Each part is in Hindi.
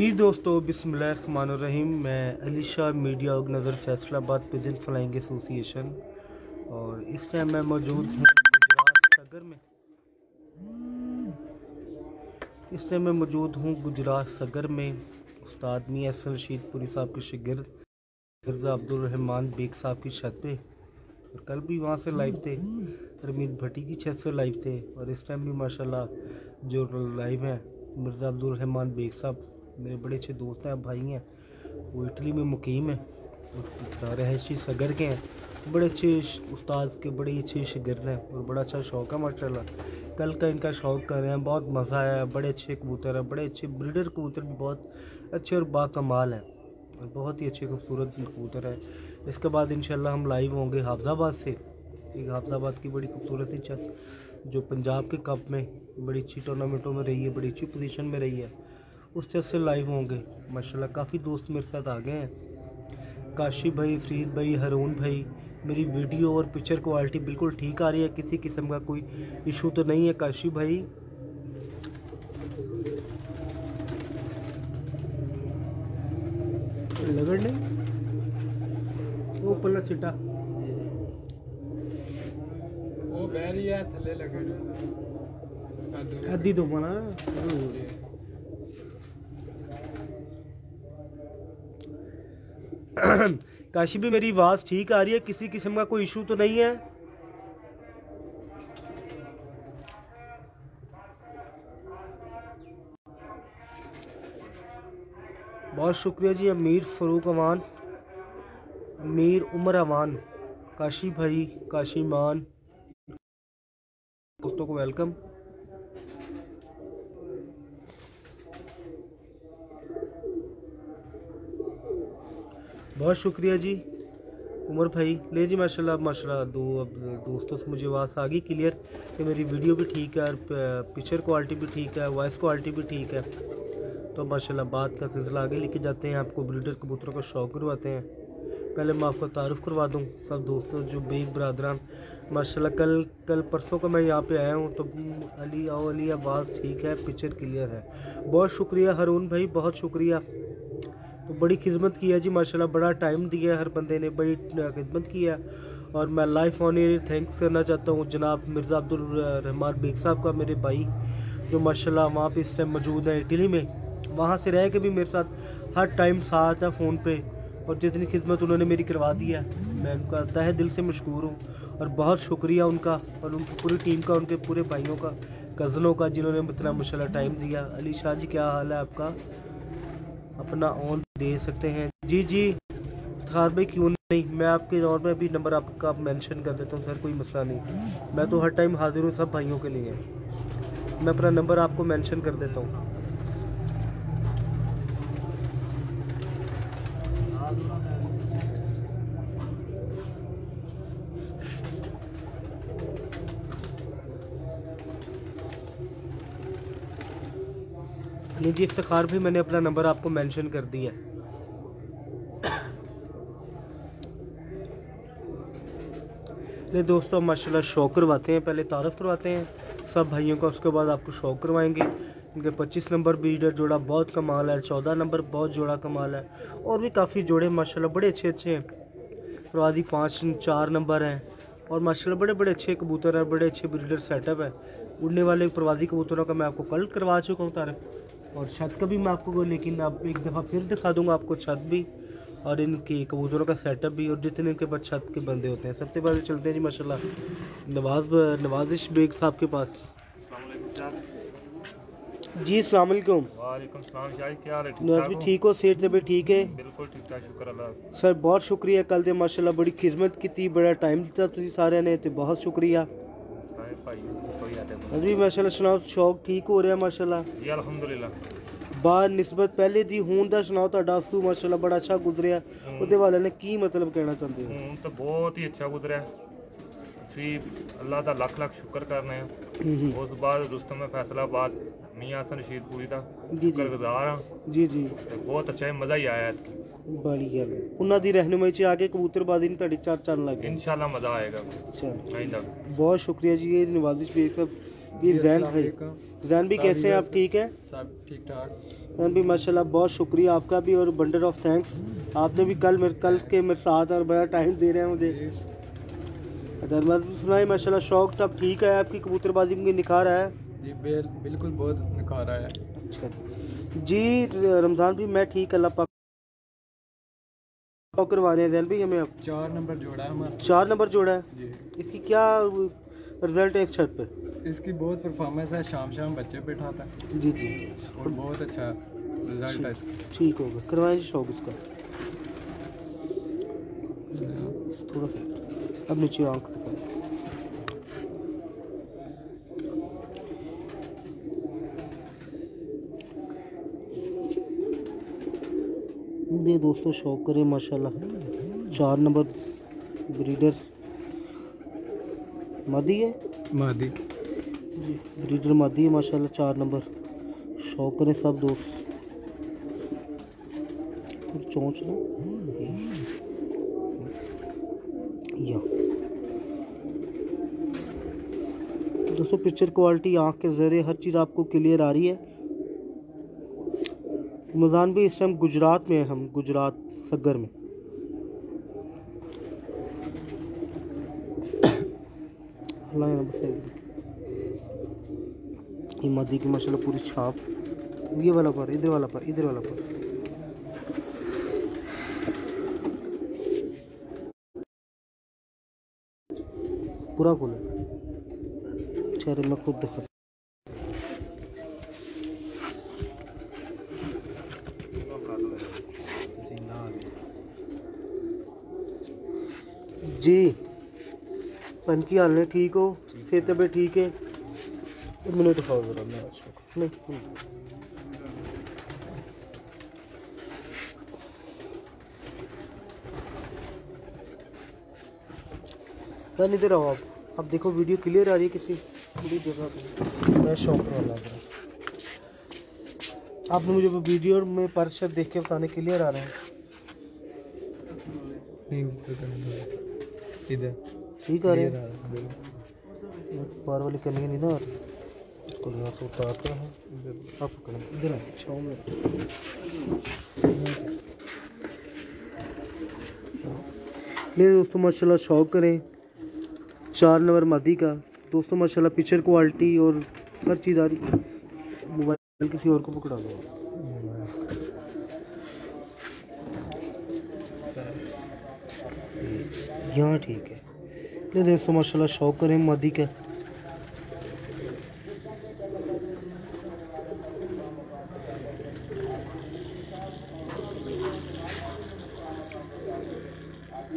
जी दोस्तों, बिस्मिल्लाहिर्रहमानिर्रहीम। मैं अली शाह मीडिया नज़र फैसलाबाद पिजन फ्लाइंग एसोसिएशन। और इस टाइम मैं मौजूद हूँ गुजरात सगर में। इस टाइम मैं मौजूद हूँ गुजरात सगर में। उस्ताद मियाँ असल रशीदपुरी साहब के शिगिर मिर्ज़ा अब्दुलरहमान बेग साहब की छत पे। और कल भी वहाँ से लाइव थे रमीत भट्टी की छत से लाइव थे। और इस टाइम भी माशाल्लाह जो लाइव हैं, मिर्ज़ा अब्दुलरहमान बेग साहब। मेरे बड़े अच्छे दोस्त हैं, भाई हैं। वो इटली में मुकीम हैं रहायशी सगर के हैं। बड़े अच्छे उस्ताद के बड़े अच्छे शिगिर्द हैं, और बड़ा अच्छा शौक़ है, माशाल्लाह। कल का इनका शौक़ कर रहे हैं, बहुत मज़ा आया बड़े अच्छे कबूतर हैं, बड़े अच्छे ब्रीडर कबूतर भी बहुत अच्छे और बाकमाल हैं, और बहुत ही अच्छे खूबसूरत कबूतर है। इसके बाद इंशाल्लाह हम लाइव होंगे हाफजाबाद से। एक हाफजाबाद की बड़ी खूबसूरत सी जो पंजाब के कप में बड़ी अच्छी टूर्नामेंटों में रही है, बड़ी अच्छी पोजीशन में रही है। उससे उससे लाइव होंगे। माशाल्लाह काफ़ी दोस्त मेरे साथ आ गए हैं। काशी भाई फरीद भाई हरून भाई मेरी वीडियो और पिक्चर क्वालिटी बिल्कुल ठीक आ रही है। किसी किस्म का कोई इशू तो नहीं है। काशी भाई लगड़ नहीं? वो पल्ला चिट्टा। वो बहरी है थले लगड़ अद्धी दो मना काशी भी मेरी आवाज़ ठीक आ रही है? किसी किस्म का कोई इशू तो नहीं है? बहुत शुक्रिया जी, अमीर फ़रूक अमान अमीर उमर अमान काशी भाई, काशी मान, दोस्तों को वेलकम बहुत शुक्रिया जी। उमर भाई, ले जी माशाल्लाह माशाल्लाह, दो अब दोस्तों से मुझे आवाज़ आ गई क्लियर कि मेरी वीडियो भी ठीक है और पिक्चर क्वालिटी भी ठीक है वॉइस क्वालिटी भी ठीक है। तो माशाल्लाह बात का सिलसिला आगे लेके जाते हैं, आपको ब्रीडर कबूतरों का शौक करवाते हैं। पहले मैं आपको तारुफ करवा दूँ, सब दोस्तों, जो बेग बरदरान, माशाल्लाह कल कल परसों का मैं यहाँ पे आया हूँ तो अली आओ, अली, आवाज़ ठीक है पिक्चर क्लियर है। बहुत शुक्रिया, हरून भाई, बहुत शुक्रिया। बड़ी खिदमत की है जी, माशाल्लाह बड़ा टाइम दिया हर बंदे ने, बड़ी खिदमत की है। और मैं लाइफ ऑन एयर थैंक्स करना चाहता हूँ जनाब मिर्ज़ा अब्दुल रहमान बेग साहब का, मेरे भाई, जो माशाल्लाह वहाँ पे इस टाइम मौजूद है इटली में। वहाँ से रह के भी मेरे साथ हर टाइम साथ है फ़ोन पे, और जितनी खिदमत उन्होंने मेरी करवा दी है, मैं उनका तहे दिल से मशहूर हूँ। और बहुत शुक्रिया उनका, और उनकी पूरी टीम का, उनके पूरे भाइयों का, कज़नों का, जिन्होंने इतना माशाल्लाह टाइम दिया। अली शाह जी, क्या हाल है आपका? अपना ऑन दे सकते हैं। जी जी, थार भाई क्यों नहीं? मैं आपके और में भी नंबर आपका मेंशन कर देता हूँ, सर, कोई मसला नहीं। मैं तो हर टाइम हाजिर हूँ सब भाइयों के लिए। मैं अपना नंबर आपको मेंशन कर देता हूँ। निजी इफ्तार भी मैंने अपना नंबर आपको मेंशन कर दिया है। ले दोस्तों, माशाल्लाह शौक करवाते हैं, पहले तारफ़ करवाते हैं, सब भाइयों का, उसके बाद आपको शौक करवाएँगे। इनके 25 नंबर बीडर जोड़ा बहुत कमाल है 14 नंबर बहुत जोड़ा कमाल है, और भी काफ़ी जोड़े, माशाल्लाह बड़े अच्छे अच्छे हैं। प्रवादी पाँच, चार नंबर हैं, और माशाल्लाह बड़े बड़े अच्छे कबूतर हैं, बड़े अच्छे ब्रीडर सेटअप है। उड़ने वाले प्रवादी कबूतरों का मैं आपको कल करवा चुका हूँ तारफ़। और छत का भी मैं आपको लेकिन अब एक दफ़ा फिर दिखा दूंगा आपको छत भी और इनकी कबूतरों का सेटअप भी और जितने इनके पास छत के बंदे होते हैं सबसे पहले चलते हैं जी माशाल्लाह नवाज नवाजिश बेग साहब के पास जी अस्सलाम वालेकुम वालेकुम सलाम शाह क्या हाल है ठीक नवाज भी ठीक हो सेहत तबीयत ठीक है ਬਿਲਕੁਲ ਠੀਕ ਠਾਕ ਸ਼ੁਕਰ ਅੱਲਾਹ ਸਰ ਬਹੁਤ ਸ਼ੁਕਰੀਆ ਕੱਲ ਦੇ ਮਾਸ਼ਾਅੱਲਾ ਬੜੀ ਖਿਦਮਤ ਕੀਤੀ ਬੜਾ ਟਾਈਮ ਦਿੱਤਾ ਤੁਸੀਂ ਸਾਰਿਆਂ ਨੇ ਤੇ ਬਹੁਤ ਸ਼ੁਕਰੀਆ ਸਾਰੇ ਭਾਈ ਕੋਈ ਆਤੇ ਹਾਂਜੀ ਮਾਸ਼ਾਅੱਲਾ ਸੁਣਾਓ ਸ਼ੌਕ ਠੀਕ ਹੋ ਰਿਹਾ ਮਾਸ਼ਾਅੱਲਾ ਜੀ ਅਲਹਮਦੁਲਿਲਾ ਬਾ ਨਿਸਬਤ ਪਹਿਲੇ ਦੀ ਹੋਣ ਦਾ ਸੁਣਾਓ ਤੁਹਾਡਾ ਅਸੂ ਮਾਸ਼ਾਅੱਲਾ ਬੜਾ ਅੱਛਾ ਗੁਜ਼ਰਿਆ ਉਹਦੇ ਵਾਲੇ ਨੇ ਕੀ ਮਤਲਬ ਕਹਿਣਾ ਚਾਹੁੰਦੇ ਹੋ ਹੁਣ ਤਾਂ ਬਹੁਤ ਹੀ ਅੱਛਾ ਗੁਜ਼ਰਿਆ ਅਸੀਂ ਅੱਲਾਹ ਦਾ ਲੱਖ ਲੱਖ ਸ਼ੁਕਰ ਕਰਨੇ ਆ ਹੂੰ ਹੂੰ। ਉਸ ਤੋਂ ਬਾਅਦ ਰੁਸਤਮ ਫੈਸਲਾਬਾਦ ਮੀਆਂ ਹਸਨ ਰਸ਼ੀਦਪੁਰੀ ਦਾ ਜੀ ਜੀ ਸ਼ੁਕਰਗੁਜ਼ਾਰ ਹਾਂ ਜੀ ਜੀ ਤੇ ਬਹੁਤ ਅੱਛਾ ਮਜ਼ਾ ਹੀ ਆਇਆ ਐਤਕੀ ਬੜੀ ਗੱਲ ਹੈ ਉਹਨਾਂ ਦੀ ਰਹਿਨੁਮਾਈ 'ਚ ਆ ਕੇ ਕਬੂਤਰਬਾਜ਼ੀ ਨੇ ਤੁਹਾਡੀ ਚਾਰ ਚੰਨ ਲੱਗ ਗਈ ਇਨਸ਼ਾਅੱਲਾ ਮਜ਼ਾ ਆਏਗਾ ਅੱਛਾ ਆਇੰਦਾ ਬਹੁਤ ਸ਼ੁਕਰੀਆ ਜੀ ਇਹ ਨਵਾਜ਼ਿਸ਼ ਬੇਗ ਸਾਹਿਬ ये जी, जैन भाई जैन भी कैसे हैं आप? ठीक है? सब ठीक ठाक जैन भी माशाल्लाह बहुत शुक्रिया आपका भी और बंडर ऑफ़ थैंक्स। आपने भी कल मेरे कल के मेरे साथ और बड़ा टाइम दे रहे हैं मुझे। मैं सुनाई माशाल्लाह शौक सब ठीक है आपकी कबूतरबाजी में निखार है जी बिल्कुल बहुत निखारा है अच्छा। जी रमज़ान भी मैं ठीक अल्लाह पाक पाक करवा रहे हैं। जैन भाई हमें अब चार नंबर जोड़ा है हमारा। चार नंबर जोड़ा है? जी। इसकी क्या रिज़ल्ट है इस छत पे? इसकी बहुत परफॉर्मेंस है शाम शाम बच्चे बैठाता है। जी जी। और बहुत अच्छा रिज़ल्ट है इसका। ठीक होगा। करवाएँ जी शौक इसका। थोड़ा सा। अब नीचे आँख। ये दोस्तों शौक करें माशाल्लाह। चार नंबर ब्रीडर मादी है? मादी। ब्रीडर मादी है माशाल्लाह चार नंबर। शौक करें सब दोस्त। फिर चोंच ना या। दोस्तों पिक्चर क्वालिटी आँख के ज़रिए हर चीज़ आपको क्लियर आ रही है। मजान भी इस टाइम गुजरात में है हम, गुजरात सगर में। अल्लाह बस ये मदी की माशाल्लाह पूरी छाप। ये वाला पर, इधर वाला पर, इधर वाला पर। पूरा खोलो। चेहरे में खुद दिखा। जी पन की हाल ठीक हो? सेहत पे ठीक है? दिखाओ जरा मैं इसको- नहीं नहीं। यार इधर आओ आप अब देखो वीडियो क्लियर आ रही है किसी पूरी जगह पे। मैं शौक वाला लग रहा आपने मुझे वो वीडियो में परशर देख के बताने क्लियर आ रहे हैं। इधर। ठीक आ रहे हैं। बार वाली करनी नहीं ना। रही इसको यहाँ से उतारते हैं। आप इधर छाँव में नहीं दोस्तों, माशाल्लाह शौक करें। चार नंबर मादी का। दोस्तों, माशाल्लाह पिक्चर क्वालिटी और हर चीज़ आ रही। मोबाइल किसी और को पकड़ा दो यहाँ ठीक है। नहीं दोस्तों, माशाल्लाह शौक करें मादी का।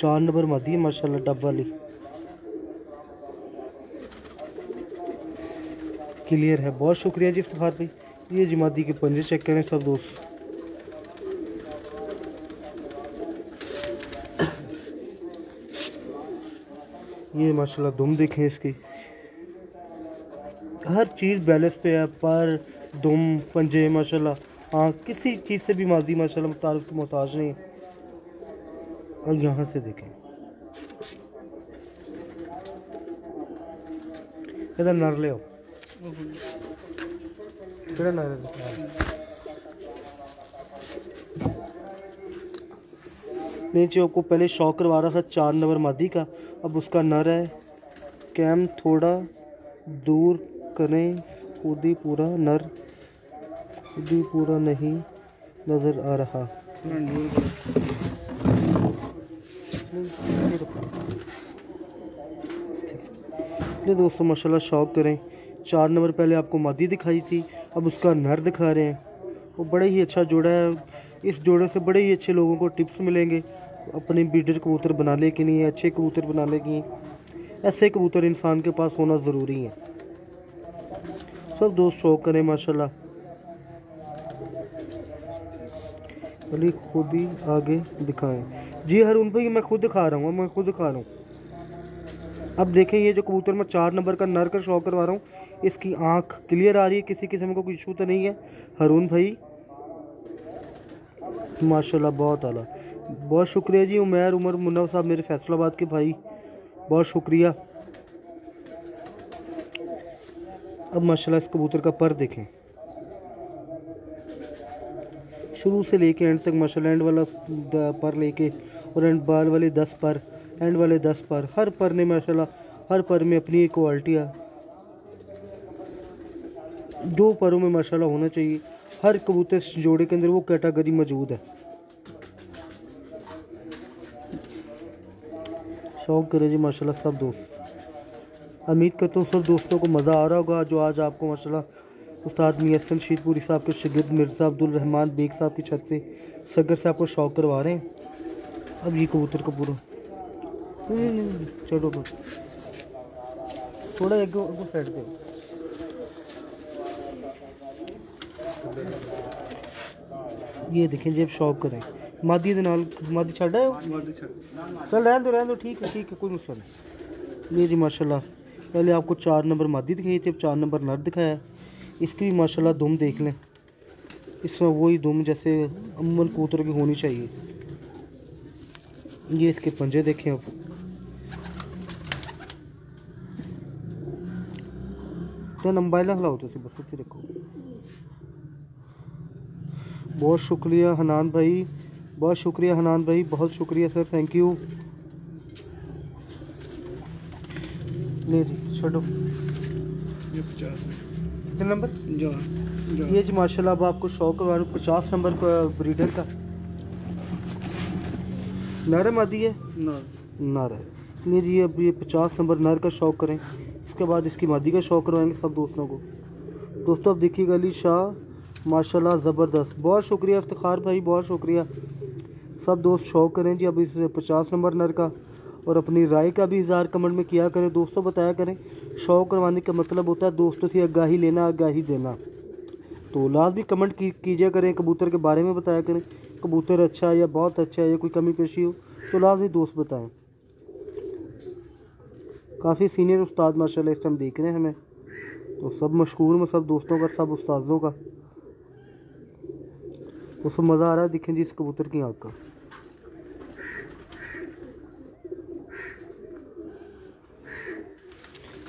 चार नंबर मादी है, माशाल्लाह, डब वाली। क्लियर है। बहुत शुक्रिया जी इफ्तार भाई। ये जी मादी के पंजे चेक करें सब दोस्त। ये माशाल्लाह दुम देखें इसकी। हर चीज़ बैलेंस पे है, पर दुम, पंजे, माशाल्लाह। हाँ किसी चीज़ से भी मादी माशाल्लाह तारीफ़ मोहताज नहीं है। और यहाँ से देखें। इधर नर ले नीचे आपको पहले शौक करवा रहा था, चार नंबर मादी का। अब उसका नर है। कैम थोड़ा दूर करें। खुद ही पूरा नर, खुद ही पूरा नहीं नज़र आ रहा। ये दोस्तों, माशाल्लाह, शौक करें चार नंबर पहले आपको मादी दिखाई थी, अब उसका नर दिखा रहे हैं। वो बड़े ही अच्छा जोड़ा है। इस जोड़े से बड़े ही अच्छे लोगों को टिप्स मिलेंगे। अपने बीडर कबूतर बनाने के लिए अच्छे कबूतर बनाने के लिए ऐसे कबूतर इंसान के पास होना ज़रूरी है। सब दोस्त शौक करें, माशाल्लाह। अली खुद ही आगे दिखाएँ। जी हरून भाई मैं खुद दिखा रहा हूँ, मैं खुद दिखा रहा हूँ। अब देखें ये जो कबूतर मैं चार नंबर का नर का शौक करवा रहा हूँ, इसकी आँख क्लियर आ रही है, किसी किस्म का कोई इशू तो नहीं है। हरून भाई, माशाल्लाह, बहुत आला। बहुत शुक्रिया जी, उमैर उमर मुन्ना साहब, मेरे फैसलाबाद के भाई, बहुत शुक्रिया। अब माशाल्लाह, इस कबूतर का पर देखें। शुरू से लेके एंड तक, माशाल्लाह एंड वाला पर लेके और एंड बाल वाले दस पर। एंड वाले दस पर। हर पर ने, माशाल्लाह, हर पर में अपनी एक क्वालिटी है। दो परों में, माशाल्लाह, होना चाहिए। हर कबूतर जोड़े के अंदर वो कैटागरी मौजूद है। शौक करे जी, माशाल्लाह, सब दोस्त। उम्मीद करता हूँ सब दोस्तों को मज़ा आ रहा होगा, जो आज आपको, माशाल्लाह, उस्ताद मियासन शीतपुरी साहब के शिगिर्द मिर्ज़ा अब्दुल रहमान बेग साहब की छत से, सगर से आपको शौक करवा रहे हैं। अब ये कबूतर का पूरा नहीं, नहीं, नहीं, चलो बस थोड़ा एक एक साइड पे ये देखें जब शौक करें मादी ਦੇ ਨਾਲ ਮਾਦੀ ਛੱਡ ਆਏ ਹੋ चल रहने दो रहने दो ठीक है ठीक है कोई मसला नहीं ये जी माशाल्लाह पहले आपको चार नंबर मादी दिखाई थी अब चार नंबर नर दिखाया है इसकी भी माशाल्लाह दुम देख लें इसमें वही दुम जैसे अमन कबूतर की होनी चाहिए ये इसके पंजे देखें अब तो मोबाइल हिलाओ तो बस इतने रखो बहुत शुक्रिया हनान भाई बहुत शुक्रिया हनान भाई बहुत शुक्रिया सर थैंक यू ले जी छोड़ो। ये पचास कितने नंबर? जो जो ये जी माशाल्लाह अब आपको शौक करवा रहा हूँ पचास नंबर का ब्रीडर का। नर मादी है? नर नर है। नहीं जी अब ये पचास नंबर नर का शौक करें। इसके बाद इसकी मादी का शौक करवाएँगे सब दोस्तों को। दोस्तों, अब देखिएगा अली शाह, माशाल्लाह ज़बरदस्त। बहुत शुक्रिया इफ्तार भाई, बहुत शुक्रिया। सब दोस्त शौक करें जी, अब इस पचास नंबर नर का और अपनी राय का भी इजहार कमेंट में किया करें। दोस्तों, बताया करें, शौक करवाने का मतलब होता है दोस्तों से आगाही लेना, आगाही देना। तो लाजमी कमेंट की, कीजिए करें, कबूतर के बारे में बताया करें। कबूतर अच्छा है या बहुत अच्छा है, या कोई कमी पेशी हो तो लाजमी दोस्त बताएँ। काफ़ी सीनियर उस्ताद, माशाल्लाह, इस टाइम देख रहे हैं हमें। तो सब मशहूर में, सब दोस्तों का, सब उस्तादों का। तो सब मज़ा आ रहा है देखें जी इस कबूतर की आँख का।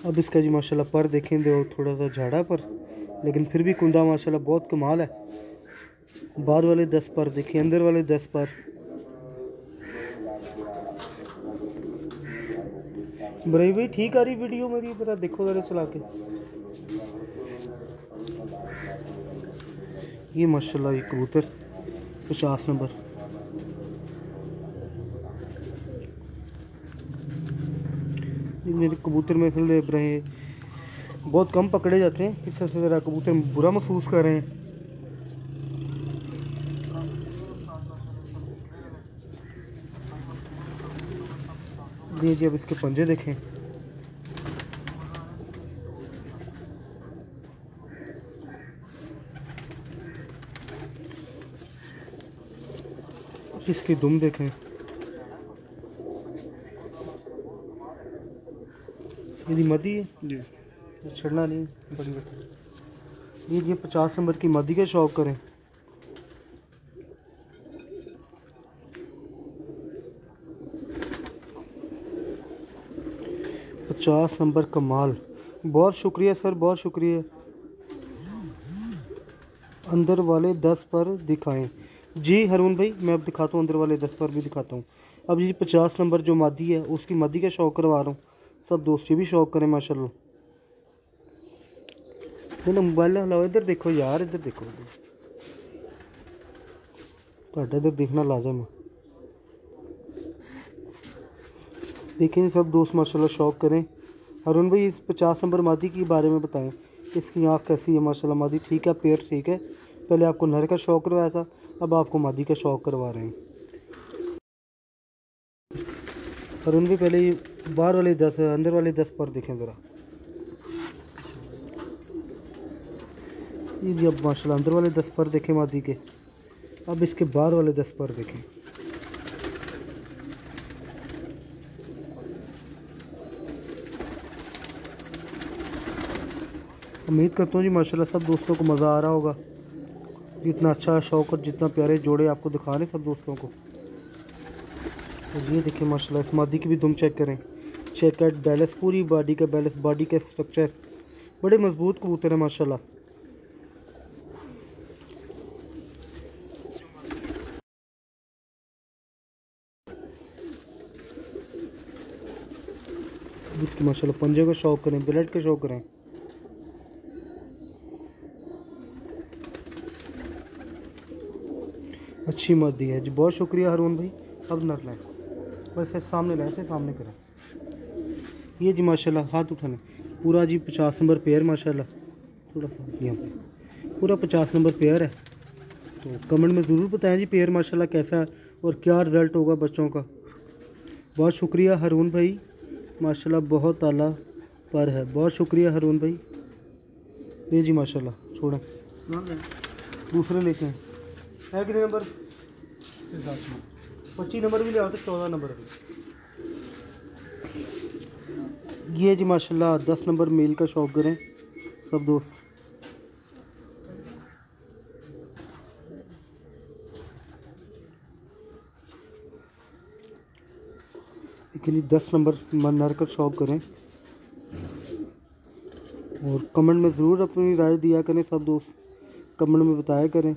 अब इसका जी माशाल्लाह पर देखें तो थोड़ा सा झाड़ा पर, लेकिन फिर भी कुंदा माशाल्लाह बहुत कमाल है। बाहर वाले दस पर देखें अंदर वाले दस पर। बरई भाई ठीक आ रही वीडियो मेरी जरा देखो जरा चला के ये माशाल्लाह ये कबूतर पचास नंबर मेरे कबूतर में फिर बहुत कम पकड़े जाते हैं इस ज़रा कबूतर बुरा महसूस कर रहे हैं जी जी अब इसके पंजे देखें। इसकी दुम देखें। यदि मदी है जी। छड़ना नहीं बड़ी बड़ी ये जी पचास नंबर की मदी का शौक करें। पचास नंबर कमाल बहुत शुक्रिया सर बहुत शुक्रिया अंदर वाले दस पर दिखाएं जी हरून भाई मैं अब दिखाता हूँ अंदर वाले दस पर भी दिखाता हूँ अब जी पचास नंबर जो मादी है उसकी मादी का शौक करवा रहा हूँ सब दोस्त ये भी शौक करें माशाल्लाह मैंने मोबाइल हलाओ इधर देखो यार इधर देखो ਤੁਹਾਡਾ इधर देखना लाजम है देखें सब दोस्त माशाल्लाह शौक करें। अरुण भाई, इस पचास नंबर मादी के बारे में बताएँ। इसकी आँख कैसी है माशाल्लाह मादी? ठीक है पेड़ ठीक है। पहले आपको नर का शौक करवाया था, अब आपको मादी का शौक करवा रहे हैं। अरुण भाई, पहले बाहर वाले दस, अंदर वाले दस पर देखें ज़रा। ये अब माशाल्लाह अंदर वाले दस पर देखें मादी के। अब इसके बाहर वाले दस पर देखें। उम्मीद करता हूँ जी, माशाल्लाह सब दोस्तों को मज़ा आ रहा होगा। जितना अच्छा शौक और जितना प्यारे जोड़े आपको दिखा रहे सब दोस्तों को। तो ये देखिए, माशाल्लाह, इस मादी की भी दुम चेक करें। चेक एट बैलेंस पूरी बॉडी का बैलेंस बॉडी का स्ट्रक्चर बड़े मज़बूत कबूतर हैं, माशाल्लाह। इसकी माशाल्लाह पंजे का शौक करें ब्लड का शौक करें। अच्छी मत दी है जी। बहुत शुक्रिया हरून भाई। अब नर लें बस ऐसे सामने लें ऐसे सामने करें। ये जी माशाल्लाह, हाथ उठाने। पूरा जी पचास नंबर पेयर माशाल्लाह। थोड़ा सा यहाँ पे पूरा पचास नंबर पेयर है। तो कमेंट में ज़रूर बताएँ जी पेयर माशाल्लाह कैसा है और क्या रिज़ल्ट होगा बच्चों का। बहुत शुक्रिया हरून भाई। माशाल्लाह बहुत आला पर है। बहुत शुक्रिया हरून भाई। ये जी माशाल्लाह, छोड़ें। दूसरे लेके है कितने नंबर? पच्चीस नंबर भी ले आओ तो चौदह नंबर भी। ये जी माशाल्लाह, दस नंबर मेल का शौक करें, सब दोस्त। लेकिन दस नंबर नर का शौक करें। और कमेंट में ज़रूर अपनी राय दिया करें, सब दोस्त। कमेंट में बताया करें।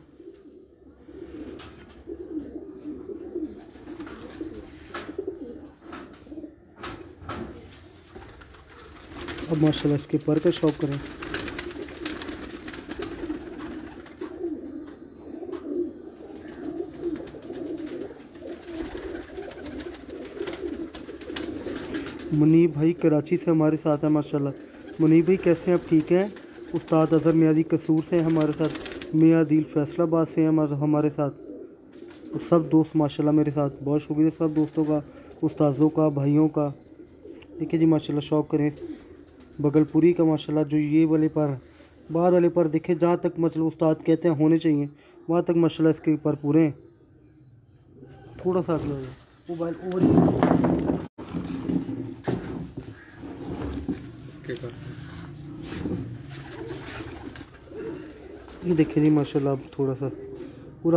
अब माशाल्लाह इसके पर का शौक करें। मुनीब भाई कराची से हमारे साथ है, माशाल्लाह। मुनीब भाई, कैसे हैं? आप ठीक हैं? उस्ताद अजहर मियादी कसूर से हैं हमारे साथ। मियाँ दिल फैसलाबाद से हैं हमारे साथ और सब दोस्त, माशाल्लाह, मेरे साथ। बहुत शुक्रिया सब दोस्तों का, उस्तादों का, भाइयों का। देखिए जी, माशाल्लाह, शौक करें। बगलपुरी का माशाल्लाह जो ये वाले पर बाहर वाले पर देखे जहाँ तक मतलब उस्ताद कहते हैं होने चाहिए। वहाँ तक माशाल्लाह इसके पर पूरे। हैं थोड़ा सा अगला मोबाइल ओवर ये। देखिए जी माशाल्लाह थोड़ा सा।